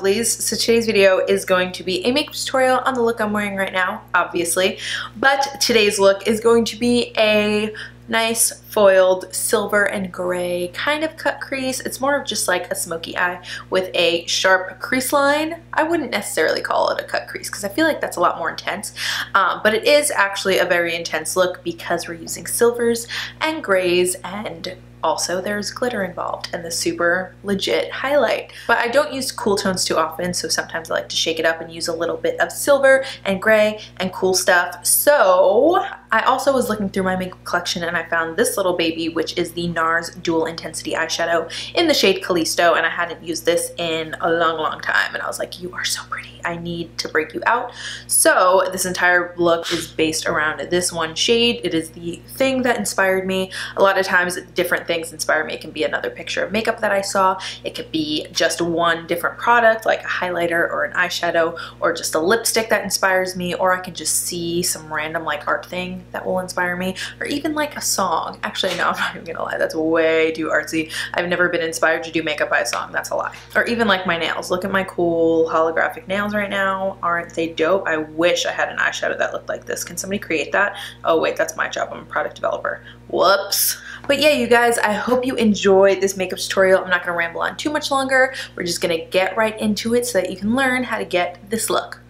Lovelies. So today's video is going to be a makeup tutorial on the look I'm wearing right now, obviously. But today's look is going to be a nice foiled silver and gray kind of cut crease. It's more of just like a smoky eye with a sharp crease line. I wouldn't necessarily call it a cut crease because I feel like that's a lot more intense. Um, but it is actually a very intense look because we're using silvers and grays and also there's glitter involved and the super legit highlight. But I don't use cool tones too often, so sometimes I like to shake it up and use a little bit of silver and gray and cool stuff. So I also was looking through my makeup collection and I found this little baby, which is the NARS Dual Intensity Eyeshadow in the shade Callisto, and I hadn't used this in a long, long time. And I was like, you are so pretty. I need to break you out. So this entire look is based around this one shade. It is the thing that inspired me. A lot of times different things inspire me. It can be another picture of makeup that I saw. It could be just one different product like a highlighter or an eyeshadow or just a lipstick that inspires me or I can just see some random like art thing that will inspire me or even like a song. Actually, no, I'm not even gonna lie. That's way too artsy. I've never been inspired to do makeup by a song. That's a lie. Or even like my nails. Look at my cool holographic nails right now. Aren't they dope? I wish I had an eyeshadow that looked like this. Can somebody create that? Oh wait, that's my job. I'm a product developer. Whoops. But yeah, you guys, I hope you enjoyed this makeup tutorial. I'm not gonna ramble on too much longer. We're just gonna get right into it so that you can learn how to get this look.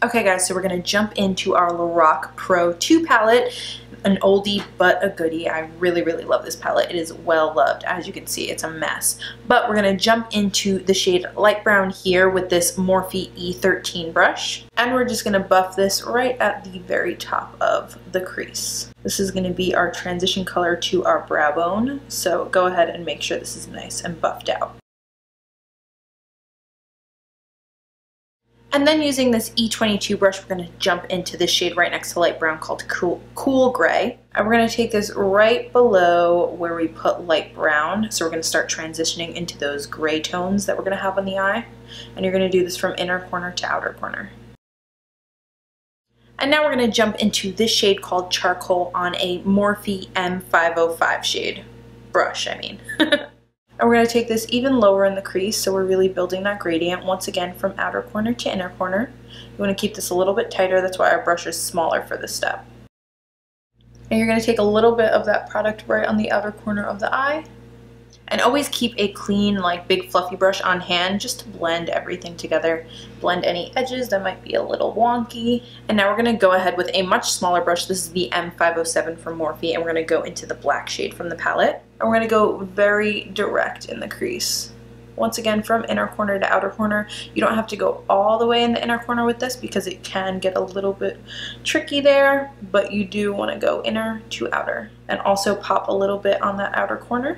Okay guys, so we're gonna jump into our Lorac Pro 2 palette an oldie but a goodie. I really, really love this palette. It is well loved. As you can see, it's a mess. But we're to jump into the shade light brown here with this Morphe E13 brush. And we're just to buff this right at the very top of the crease. This is to be our transition color to our brow bone. So go ahead and make sure this is nice and buffed out. And then using this E22 brush, we're gonna jump into this shade right next to light brown called Cool, cool Gray. And we're gonna take this right below where we put light brown. So we're gonna start transitioning into those gray tones that we're gonna have on the eye. And you're gonna do this from inner corner to outer corner. And now we're gonna jump into this shade called Charcoal on a Morphe M505 shade. Brush, I mean. And we're going to take this even lower in the crease so we're really building that gradient once again from outer corner to inner corner. You want to keep this a little bit tighter, that's why our brush is smaller for this step. And you're going to take a little bit of that product right on the outer corner of the eye and always keep a clean, like big fluffy brush on hand just to blend everything together. Blend any edges that might be a little wonky. And now we're gonna go ahead with a much smaller brush. This is the M507 from Morphe and we're gonna go into the black shade from the palette. And we're gonna go very direct in the crease. Once again, from inner corner to outer corner, you don't have to go all the way in the inner corner with this because it can get a little bit tricky there, but you do wanna go inner to outer. And also pop a little bit on that outer corner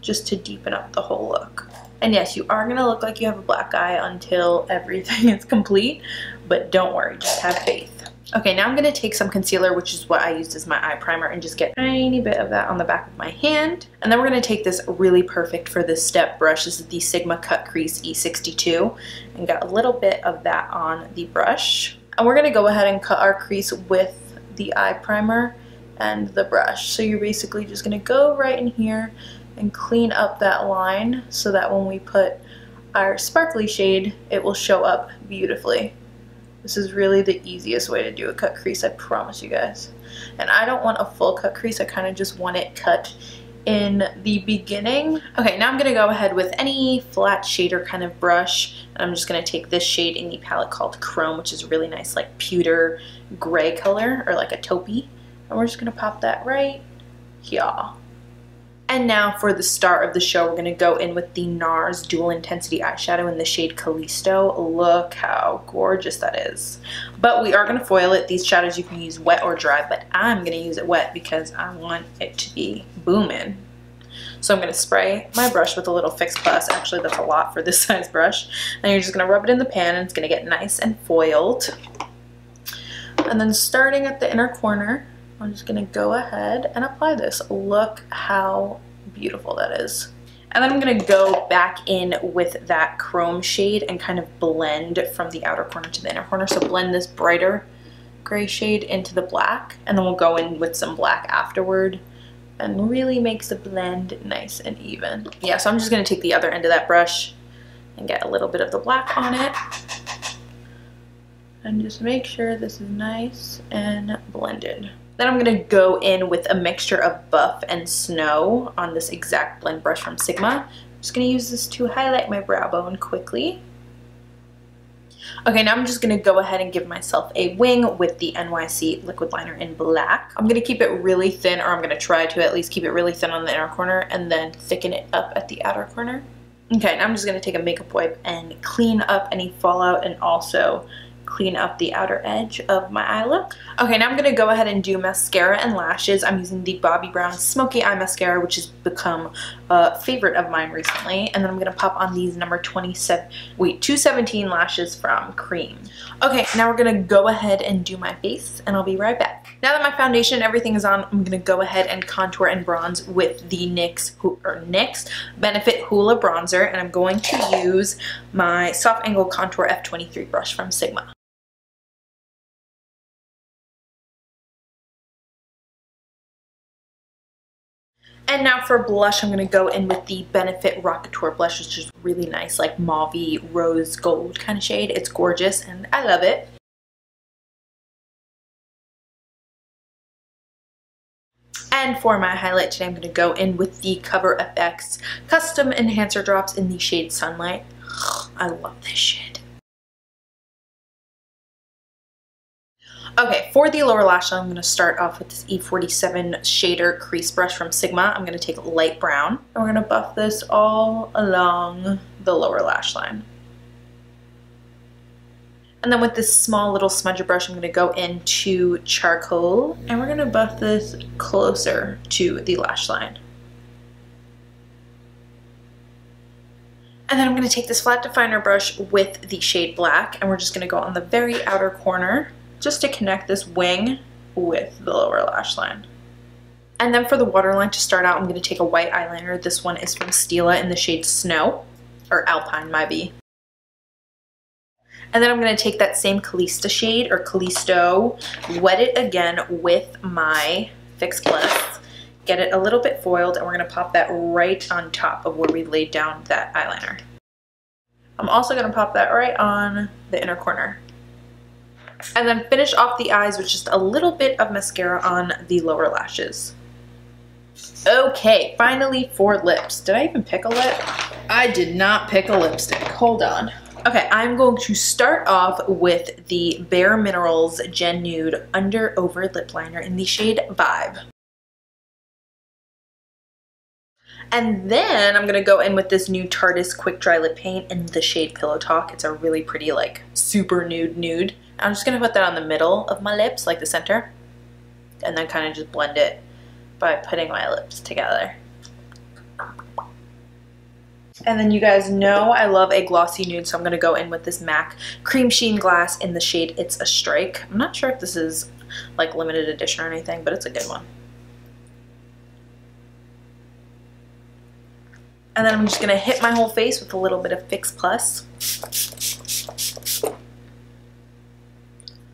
just to deepen up the whole look. And yes, you are gonna look like you have a black eye until everything is complete, but don't worry, just have faith. Okay, now I'm gonna take some concealer, which is what I used as my eye primer, and just get a tiny bit of that on the back of my hand. And then we're gonna take this really perfect for this step brush. This is the Sigma Cut Crease E62, and got a little bit of that on the brush. And we're gonna go ahead and cut our crease with the eye primer and the brush. So you're basically just gonna go right in here and clean up that line so that when we put our sparkly shade, it will show up beautifully. This is really the easiest way to do a cut crease, I promise you guys. And I don't want a full cut crease, I kind of just want it cut in the beginning. Okay, now I'm gonna go ahead with any flat shader kind of brush. I'm just gonna take this shade in the palette called Chrome, which is really nice, like pewter gray color, or like a taupey. And we're just gonna pop that right here. And now for the start of the show, we're to go in with the NARS Dual Intensity Eyeshadow in the shade Callisto. Look how gorgeous that is. But we are to foil it. These shadows you can use wet or dry, but I'm to use it wet because I want it to be booming. So I'm going to spray my brush with a little Fix Plus. Actually, that's a lot for this size brush. And you're just going to rub it in the pan and it's going to get nice and foiled. And then starting at the inner corner, I'm just gonna go ahead and apply this. Look how beautiful that is. And then I'm gonna go back in with that chrome shade and kind of blend from the outer corner to the inner corner. So blend this brighter gray shade into the black and then we'll go in with some black afterward and really makes the blend nice and even. Yeah, so I'm just gonna take the other end of that brush and get a little bit of the black on it. And just make sure this is nice and blended. Then I'm going to go in with a mixture of buff and snow on this exact blend brush from Sigma. I'm just going to use this to highlight my brow bone quickly. Okay, now I'm just going to go ahead and give myself a wing with the NYC liquid liner in black. I'm going to keep it really thin, or I'm going to try to at least keep it really thin on the inner corner and then thicken it up at the outer corner. Okay, now I'm just going to take a makeup wipe and clean up any fallout and also clean up the outer edge of my eye look. Okay, now I'm going to go ahead and do mascara and lashes. I'm using the Bobbi Brown Smoky Eye Mascara, which has become a favorite of mine recently. And then I'm going to pop on these number 27, wait, 217 lashes from Creme. Okay, now we're going to go ahead and do my face, and I'll be right back. Now that my foundation and everything is on, I'm going to go ahead and contour and bronze with the NYX, or NYX Benefit Hoola Bronzer, and I'm going to use my Soft Angle Contour F23 brush from Sigma. And now for blush, I'm going to go in with the Benefit Rockateur blush, which is really nice, like mauvey rose gold kind of shade. It's gorgeous and I love it. And for my highlight today, I'm going to go in with the Cover FX Custom Enhancer Drops in the shade Sunlight. I love this shade. Okay, for the lower lash line, I'm going to start off with this E47 shader crease brush from Sigma. I'm going to take light brown and we're going to buff this all along the lower lash line. And then with this small little smudger brush, I'm going to go into charcoal and we're going to buff this closer to the lash line. And then I'm going to take this flat definer brush with the shade black and we're just going to go on the very outer corner just to connect this wing with the lower lash line. And then for the waterline to start out, I'm going to take a white eyeliner. This one is from Stila in the shade Snow, or Alpine might be. And then I'm going to take that same Calista shade, or Callisto, wet it again with my Fix Plus, get it a little bit foiled, and we're going to pop that right on top of where we laid down that eyeliner. I'm also going to pop that right on the inner corner. And then finish off the eyes with just a little bit of mascara on the lower lashes. Okay, finally for lips. Did I even pick a lip? I did not pick a lipstick. Hold on. Okay, I'm going to start off with the Bare Minerals Gen Nude Under Over Lip Liner in the shade Vibe. And then I'm going to go in with this new Tarteist Quick Dry Lip Paint in the shade Pillow Talk. It's a really pretty, like, super nude nude. I'm just going to put that on the middle of my lips, like the center, and then kind of just blend it by putting my lips together. And then you guys know I love a glossy nude, so I'm going to go in with this MAC Cremesheen Glass in the shade It's a Strike. I'm not sure if this is like limited edition or anything, but it's a good one. And then I'm just going to hit my whole face with a little bit of Fix Plus.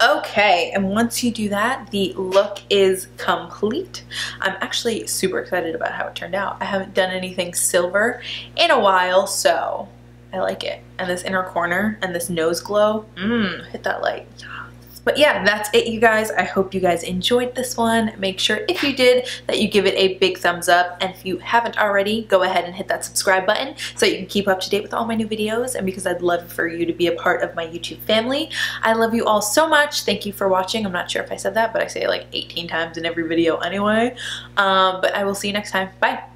Okay, and once you do that, the look is complete. I'm actually super excited about how it turned out. I haven't done anything silver in a while, so I like it. And this inner corner and this nose glow, mmm, hit that light. But yeah, that's it you guys. I hope you guys enjoyed this one. Make sure if you did that you give it a big thumbs up. And if you haven't already, go ahead and hit that subscribe button so you can keep up to date with all my new videos and because I'd love for you to be a part of my YouTube family. I love you all so much. Thank you for watching. I'm not sure if I said that, but I say it like 18 times in every video anyway. Um, but I will see you next time. Bye.